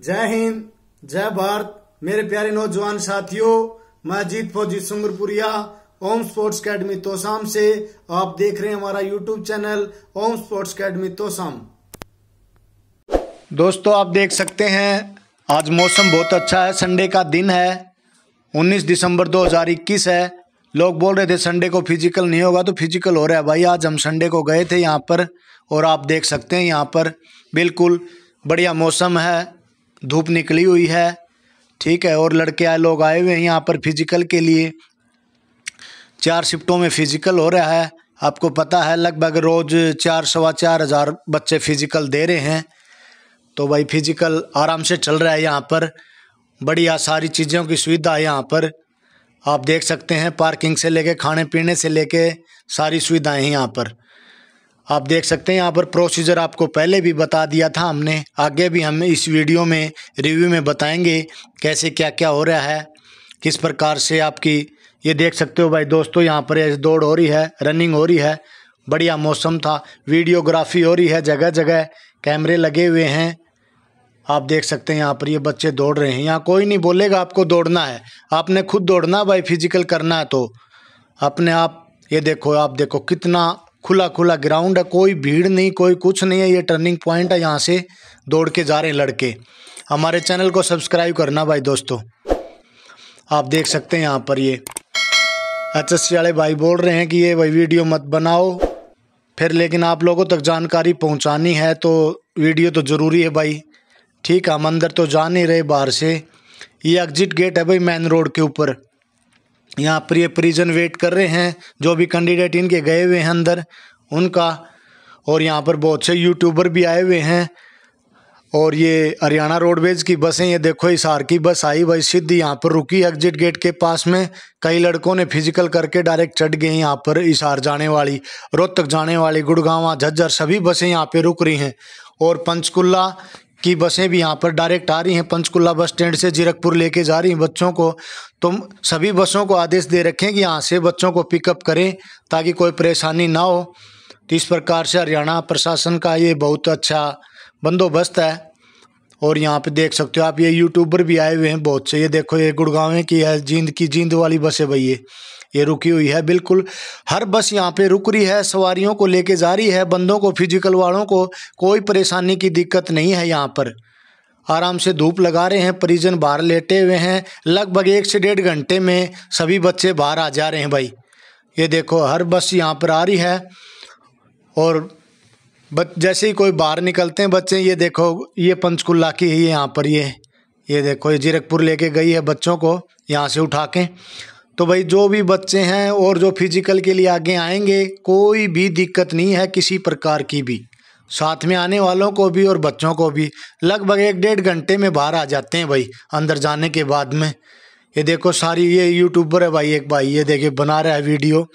जय हिंद, जय भारत। मेरे प्यारे नौजवान साथियों, मैं जीत फौजी सुंगरपुरिया, ओम स्पोर्ट्स अकेडमी तोसाम से आप देख रहे हैं हमारा YouTube channel, Om sports academy Tosham. दोस्तों, आप देख सकते हैं, आज मौसम बहुत अच्छा है, संडे का दिन है 19 दिसंबर 2021 है। लोग बोल रहे थे, संडे को फ़िज़िकल नहीं होगा तो फ़िज़िकल हो रहा है भाई। आज हम संडे को गए थे यहाँ पर, और आप देख सकते हैं यहाँ पर, बिल्कुल बढ़िया मौसम है। धूप निकली हुई है, ठीक है, और लड़के आए, लोग आए हुए हैं यहाँ पर फ़िज़िकल के लिए। चार शिफ्टों में फ़िज़िकल हो रहा है। आपको पता है, लगभग रोज़ चार, सवा चार हज़ार बच्चे फ़िज़िकल दे रहे हैं। तो भाई फ़िज़िकल आराम से चल रहा है यहाँ पर। बढ़िया सारी चीज़ों की सुविधा है यहाँ पर। आप देख सकते हैं पार्किंग से लेके खाने पीने से लेके सारी सुविधाएँ हैं यहाँ पर। आप देख सकते हैं, यहाँ पर प्रोसीजर आपको पहले भी बता दिया था हमने। आगे भी हम इस वीडियो में रिव्यू में बताएँगे कैसे क्या क्या हो रहा है, किस प्रकार से आपकी, ये देख सकते हो भाई दोस्तों, यहाँ पर ऐसे दौड़ हो रही है रनिंग हो रही है, बढ़िया मौसम था वीडियोग्राफी हो रही है जगह जगह कैमरे लगे हुए हैं। आप देख सकते हैं, यहाँ पर ये बच्चे दौड़ रहे हैं। यहाँ कोई नहीं बोलेगा आपको दौड़ना है, आपने खुद दौड़ना भाई फ़िज़िकल करना है तो। अपने आप, ये देखो, आप देखो कितना खुला खुला ग्राउंड है, कोई भीड़ नहीं, कोई कुछ नहीं है, ये टर्निंग पॉइंट है, यहाँ से दौड़ के जा रहे हैं लड़के। हमारे चैनल को सब्सक्राइब करना भाई दोस्तों। आप देख सकते हैं यहाँ पर ये एच वाले भाई बोल रहे हैं कि ये भाई वीडियो मत बनाओ। फिर लेकिन आप लोगों तक जानकारी पहुँचानी है तो वीडियो तो ज़रूरी है भाई। ठीक है, हम अंदर तो जा नहीं रहे बाहर से। ये एग्जिट गेट है भाई मेन रोड के ऊपर। यहाँ पर ये प्रिजन वेट कर रहे हैं, जो भी कैंडिडेट इनके गए हुए हैं अंदर, उनका, और यहाँ पर बहुत से यूट्यूबर भी आए हुए हैं, और ये हरियाणा रोडवेज़ की बसें, ये देखो हिसार की बस आई, भाई, सीधी यहाँ पर रुकी एग्जिट गेट के पास में, कई लड़कों ने फ़िज़िकल करके डायरेक्ट चढ़ गए यहाँ पर हिसार जाने वाली, रोहतक जाने वाली, गुड़गांव, झज्जर, सभी बसें यहाँ पे रुक रही हैं, और पंचकुल्ला की बसें भी यहाँ पर डायरेक्ट आ रही हैं। पंचकुला बस स्टैंड से जीरकपुर लेके जा रही हैं बच्चों को। तो सभी बसों को आदेश दे रखें कि यहाँ से बच्चों को पिकअप करें ताकि कोई परेशानी ना हो। तो इस प्रकार से हरियाणा प्रशासन का ये बहुत अच्छा बंदोबस्त है। और यहाँ पे देख सकते हो आप, ये यूट्यूबर भी आए हुए हैं बहुत से। ये देखो, ये गुड़गांव की है जींद की जींद वाली बस है भाई ये। ये रुकी हुई है, बिल्कुल। हर बस यहाँ पे रुक रही है, सवारियों को लेके जा रही है, बंदों को फ़िज़िकल वालों को, कोई परेशानी की दिक्कत नहीं है यहाँ पर। आराम से धूप लगा रहे हैं, परिजन बाहर लेटे हुए हैं। लगभग एक से डेढ़ घंटे में सभी बच्चे बाहर आ जा रहे हैं भाई। ये देखो, हर बस यहाँ पर आ रही है और बच, जैसे ही कोई बाहर निकलते हैं बच्चे, ये देखो, ये पंचकुल्ला की है यहाँ पर ये ये देखो, ये जीरकपुर लेके गई है बच्चों को यहाँ से उठा के। तो भाई, जो भी बच्चे हैं और जो फ़िज़िकल के लिए आगे आएँगे, कोई भी दिक्कत नहीं है किसी प्रकार की भी। साथ में आने वालों को भी और बच्चों को भी। लगभग एक डेढ़ घंटे में बाहर आ जाते हैं भाई, अंदर जाने के बाद में। ये देखो, सारी ये यूट्यूबर है भाई, एक भाई, ये देखिए बना रहा है वीडियो।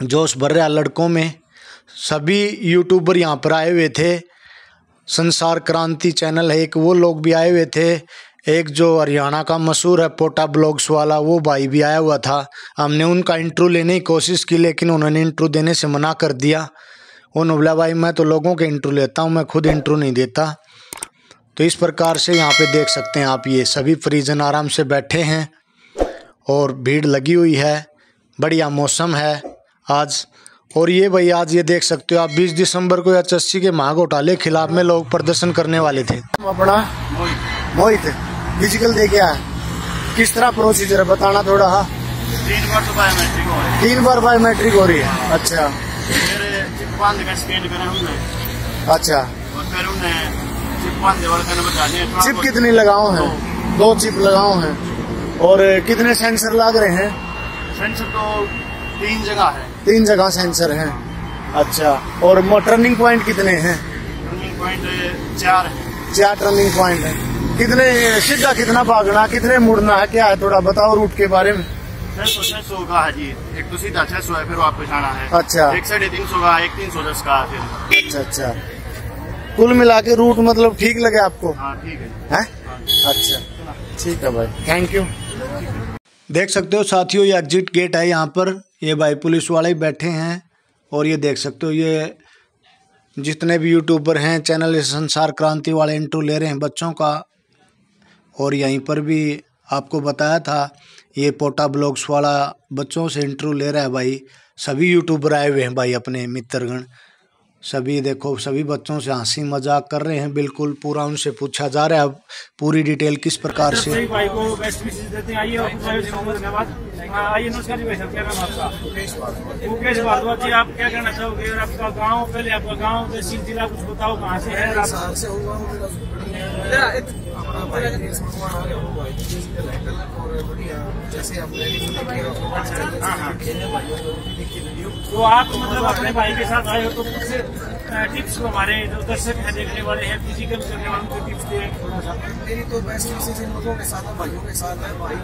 जोश भर रहा है लड़कों में। सभी यूट्यूबर यहाँ पर आए हुए थे। संसार क्रांति चैनल है, एक वो लोग भी आए हुए थे। एक जो हरियाणा का मशहूर है, पोटा ब्लॉग्स वाला, वो भाई भी आया हुआ था। हमने उनका इंटरव्यू लेने की कोशिश की, लेकिन उन्होंने इंटरव्यू देने से मना कर दिया। उन्होंने बोला भाई, मैं तो लोगों के इंटरव्यू लेता हूँ, मैं खुद इंटरव्यू नहीं देता। तो इस प्रकार से यहाँ पे देख सकते हैं आप ये सभी फ्रीजन आराम से बैठे हैं और भीड़ लगी हुई है। बढ़िया मौसम है। आज और ये भाई आज ये देख सकते हो आप 20 दिसंबर को एच के महाघोटाले खिलाफ में लोग प्रदर्शन करने वाले थे। अपना मोहित फ़िज़िकल दे के आया किस तरह प्रोसीजर है बताना थोड़ा। हाँ तीन बार तो बायोमेट्रिक हो रही है। तीन बार बायोमेट्रिक हो रही है। अच्छा। फिर चिप बाँध के स्कैन करा हमने अच्छा। चिप कितनी लगाओ है? दो। चिप लगाओ है। और कितने सेंसर लग रहे हैं? सेंसर तो तीन जगह है। तीन जगह सेंसर है। अच्छा और टर्निंग पॉइंट कितने हैं? टर्निंग पॉइंट चार है। चार टर्निंग पॉइंट है। कितने सीधा कितना भागना कितने मुड़ना है क्या है? थोड़ा बताओ रूट के बारे में। छह सौ छह सौ का है जी। एक तो सीधा छह सौ है फिर वापस आना है। अच्छा। एक साढ़े तीन सौ का एक तीन सौ दस का फिर अच्छा अच्छा। कुल मिला के रूट मतलब ठीक लगे आपको? हाँ ठीक है। है? अच्छा। ठीक है भाई। थैंक यू देख सकते हो साथियों ये एग्जिट गेट है यहाँ पर। ये भाई पुलिस वाले बैठे हैं और ये देख सकते हो, ये जितने भी यूट्यूबर हैं, चैनल संसार क्रांति वाले इंटरव्यू ले रहे हैं बच्चों का। और यहीं पर भी आपको बताया था, ये पोटा ब्लॉग्स वाला बच्चों से इंटरव्यू ले रहा है भाई। सभी यूट्यूबर आए हुए हैं भाई अपने मित्रगण। सभी देखो सभी बच्चों से हँसी मज़ाक कर रहे हैं बिल्कुल पूरा उनसे पूछा जा रहा है। पूरी डिटेल किस प्रकार से? भाई को बेस्ट विशेष देते हैं। मुकेश भारद्वाज। जी आप क्या कहना चाहोगे? आपका गाँव पहले आपका गाँव तहसील जिला कुछ बताओ कहाँ से है तो आप मतलब अपने भाई के साथ आए हो तो कुछ टिप्स हमारे जो दर्शक हैं देखने वाले हैं फ़िज़िकल करने वालों को टिप्स दें। थोड़ा सा मेरी तो बेस्ट विशेष इन लोगों के साथ भाइयों के साथ है। भाई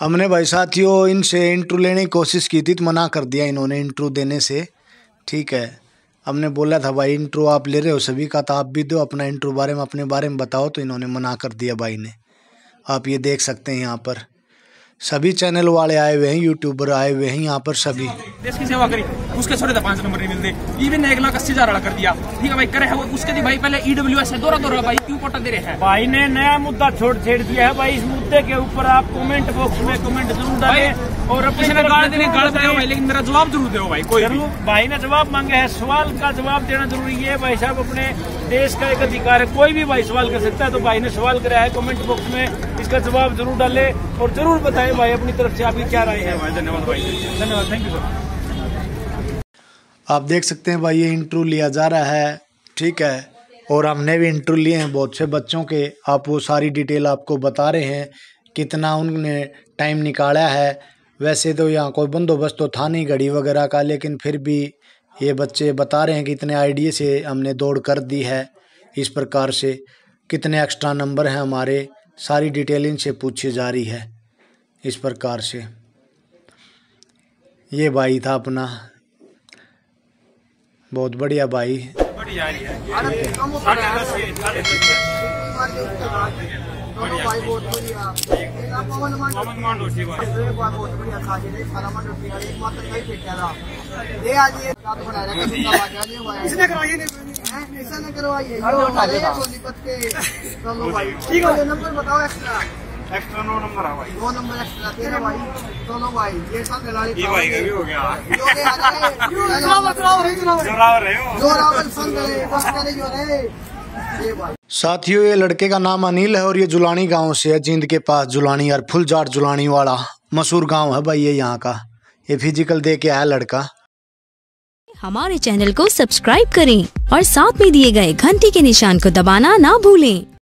हमने भाई साथियों इनसे इंटरव्यू लेने की कोशिश की थी तो मना कर दिया इन्होंने इंटरव्यू देने से। ठीक है। हमने बोला था, भाई इंट्रो आप ले रहे हो, सभी का तो आप भी दो, अपना इंट्रो बारे में, अपने बारे में बताओ। तो इन्होंने मना कर दिया भाई ने। आप ये देख सकते हैं यहाँ पर। सभी चैनल वाले आए हुए हैं यूट्यूबर आए हुए हैं यहाँ पर सभी। देश की सेवा करी उसके छोड़े पाँच नंबर नहीं मिलते इवन एक लाख अस्सी हज़ार कर दिया। ठीक है भाई करे है। वो उसके भाई पहले ईडब्ल्यू एस दोरा दोरा भाई क्यों कोटा दे रहे हैं? भाई ने नया मुद्दा छोड़ छेड़ दिया है भाई इस मुद्दे के ऊपर आप कमेंट बॉक्स में कमेंट ज़रूर डालें। और अपनी लेकिन मेरा जवाब ज़रूर दो भाई कोई भाई ने जवाब मांगे है सवाल का जवाब देना ज़रूरी है। भाई साहब अपने देश का एक अधिकार है कोई भी भाई सवाल कर सकता है तो भाई ने सवाल कराया है कमेंट बॉक्स में। इसका जवाब ज़रूर डाले और ज़रूर बताएँ भाई अपनी तरफ़ से आपकी क्या राय है। भाई धन्यवाद भाई। धन्यवाद थैंक यू सर आप देख सकते हैं भाई, ये इंटरव्यू लिया जा रहा है, ठीक है? और हमने भी इंटरव्यू लिए हैं, बहुत से बच्चों के। आप वो सारी डिटेल आपको बता रहे हैं, कितना उनने टाइम निकाला है। वैसे तो यहाँ कोई बंदोबस्त तो था नहीं, घड़ी वगैरह का, लेकिन फिर भी ये बच्चे बता रहे हैं कि इतने आइडिया से हमने दौड़ कर दी है इस प्रकार से। कितने एक्स्ट्रा नंबर हैं हमारे, सारी डिटेल इनसे पूछी जा रही है इस प्रकार से। ये भाई था अपना बहुत बढ़िया भाई। बढ़िया बहुत बढ़िया है इसने करवाई इसने है। एक्स्ट्रा नौ नंबर है भाई। दो नंबर एक्स्ट्रा तेरा भाई। दोनों भाई ये सब खिलाड़ी ये भाई का भी हो गया। जो के आ जाए। जोरावर जोरावर जोरावर जोरावर रहे जोरावर संग है बस करे जो रहे। साथियों ये लड़के का नाम अनिल है और ये जुलानी गाँव से है जींद के पास जुलानी और फुल जाट जुलानी वाला मशहूर गाँव है भाई ये यहाँ का। ये फ़िज़िकल दे के आया लड़का। हमारे चैनल को सब्सक्राइब करें और साथ में दिए गए घंटी के निशान को दबाना ना भूलें।